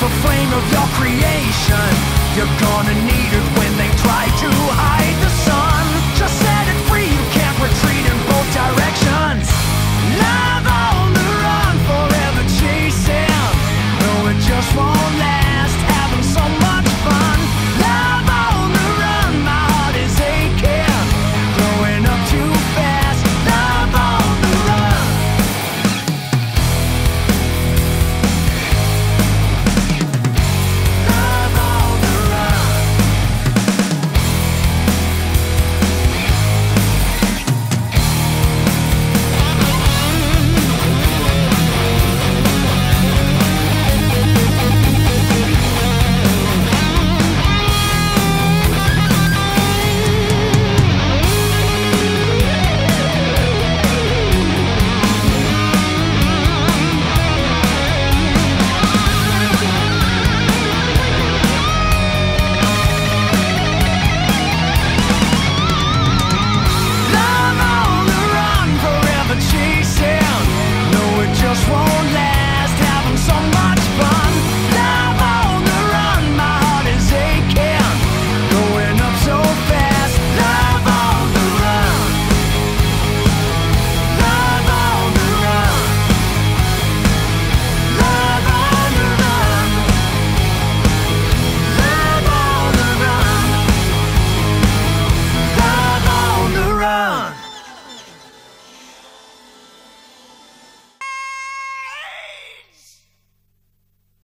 the flame of your creation. You're gonna need it.